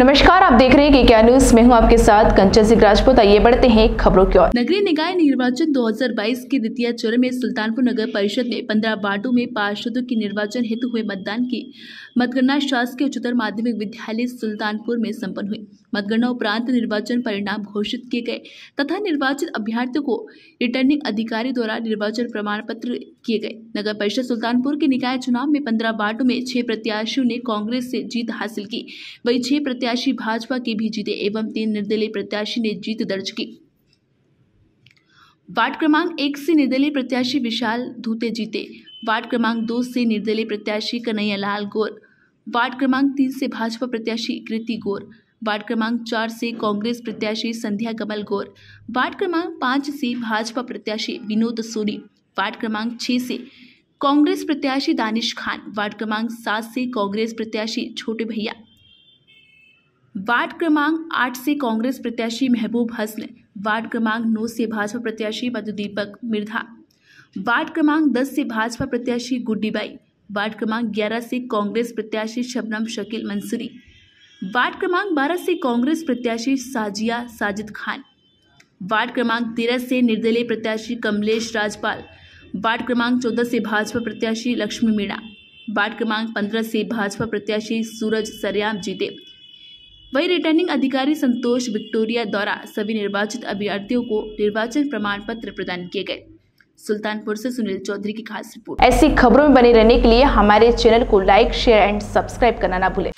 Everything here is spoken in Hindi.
नमस्कार, आप देख रहे हैं कि क्या न्यूज़। में हूँ आपके साथ कंचन सिंह राजपूत। आइए बढ़ते हैं खबरों की ओर। नगरीय निकाय निर्वाचन 2022 के द्वितीय चरण में सुल्तानपुर नगर परिषद में 15 वार्डो में पार्षदों के निर्वाचन हेतु हुए मतदान की मतगणना शासकीय उच्चतर माध्यमिक विद्यालय सुल्तानपुर में सम्पन्न हुई। मतगणना उपरांत निर्वाचन परिणाम घोषित किए गए तथा निर्वाचित अभ्यर्थियों को रिटर्निंग अधिकारी द्वारा निर्वाचन प्रमाण पत्र किए गए। नगर परिषद सुल्तानपुर के निकाय चुनाव में पंद्रह वार्डो में छह प्रत्याशियों ने कांग्रेस से जीत हासिल की। वही छह प्रत्याशी भाजपा के भी जीते एवं तीन निर्दलीय प्रत्याशी ने जीत दर्ज की। वार्ड क्रमांक एक से निर्दलीय प्रत्याशी विशाल धूते जीते। वार्ड क्रमांक दो से निर्दलीय प्रत्याशी कन्हैया लाल गौर। वार्ड क्रमांक तीन से भाजपा प्रत्याशी कृति गौर। वार्ड क्रमांक चार से कांग्रेस प्रत्याशी संध्या कमल गौर। वार्ड क्रमांक पाँच से भाजपा प्रत्याशी विनोद सोनी। वार्ड क्रमांक छः से कांग्रेस प्रत्याशी दानिश खान, वार्ड क्रमांक सात से कांग्रेस प्रत्याशी छोटे भैया। वार्ड क्रमांक आठ से कांग्रेस प्रत्याशी महबूब हसन, वार्ड क्रमांक नौ से भाजपा प्रत्याशी मधुदीपक मिर्धा। वार्ड क्रमांक दस से भाजपा प्रत्याशी गुड्डीबाई। वार्ड क्रमांक ग्यारह से कांग्रेस प्रत्याशी शबनम शकील मंसूरी। वार्ड क्रमांक 12 से कांग्रेस प्रत्याशी साजिया साजिद खान। वार्ड क्रमांक 13 से निर्दलीय प्रत्याशी कमलेश राजपाल। वार्ड क्रमांक 14 से भाजपा प्रत्याशी लक्ष्मी मीणा, वार्ड क्रमांक 15 से भाजपा प्रत्याशी सूरज सरयाम जीते। वही रिटर्निंग अधिकारी संतोष विक्टोरिया द्वारा सभी निर्वाचित अभ्यर्थियों को निर्वाचन प्रमाण पत्र प्रदान किए गए। सुल्तानपुर से सुनील चौधरी की खास रिपोर्ट। ऐसी खबरों में बने रहने के लिए हमारे चैनल को लाइक शेयर एंड सब्सक्राइब करना ना भूलें।